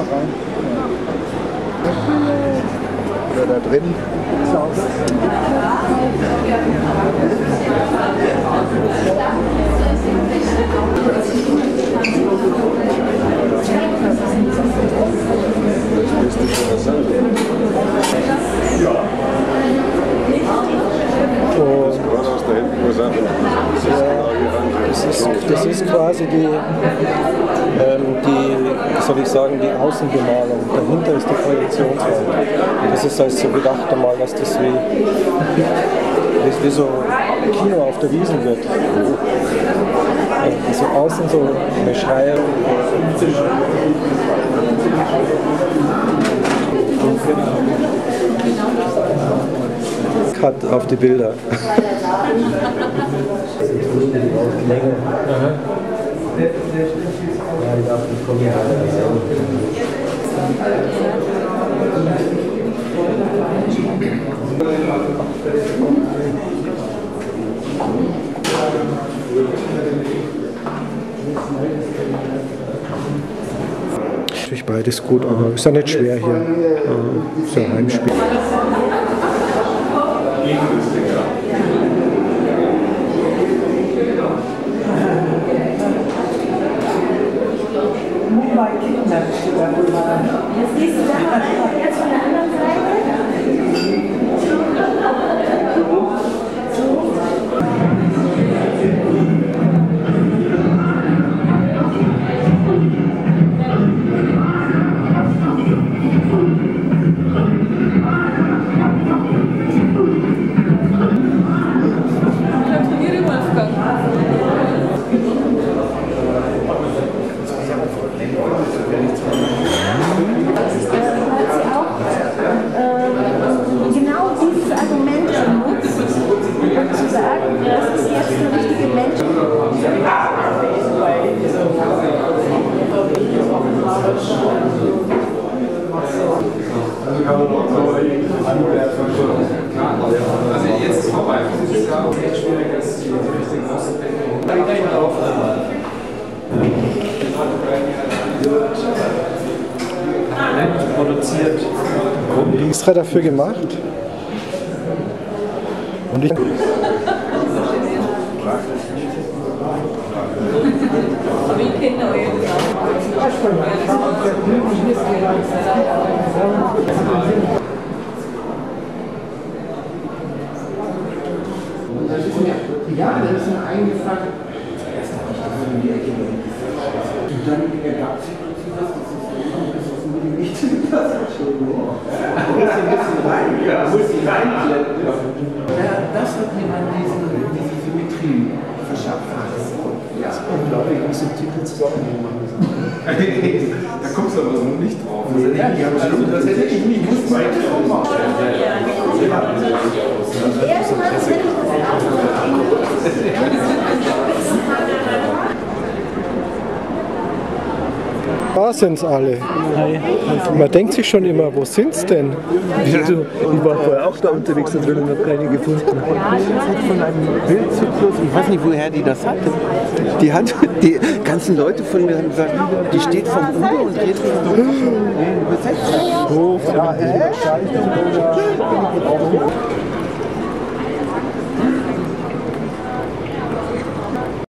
rein. Oder da drin. Das müsste schon was sein. Und Gerade aus da hinten, wo es einfach das ist genau hier ran. Das ist, das quasi die, ähm, die, soll ich sagen, die Außenbemalung. Dahinter ist die Projektionswand. Das ist also so gedacht einmal, dass das wie, wie, wie so Kino auf der Wiesen wird. Also außen so eine Schreier. Cut auf die Bilder. Natürlich beides gut, aber ist ja nicht schwer hier. Äh, Ist ja Heimspiel. Jetzt gehst du da mal Also jetzt ist vorbei. Jahr ist echt schwierig, dass die richtigen produziert. extra dafür gemacht. Und ich. Ich kenne euch Ja, das ist ein eingefangen. Zuerst habe ich das in die Ecke Und dann ergab sich was, das ist nur die Mitte. Das ist schon nur. Da muss ein bisschen rein. Ja, muss ich reinkletten. Ja, das hat mir dann diese Symmetrie verschafft. Sie Titel zusammennehmen. Da kommst du aber so nicht drauf. ja, die haben schon, das hätte ich nicht gewusst. Irgendwann will ich Da sind's alle. Man denkt sich schon immer, wo sind's denn? Also, ich war vorher auch da unterwegs und habe keine gefunden. Das hat von einem Bildzyklus, ich weiß nicht, woher die das hatte. Die hat, die ganzen Leute von mir haben gesagt, die steht vom Uhr und redet von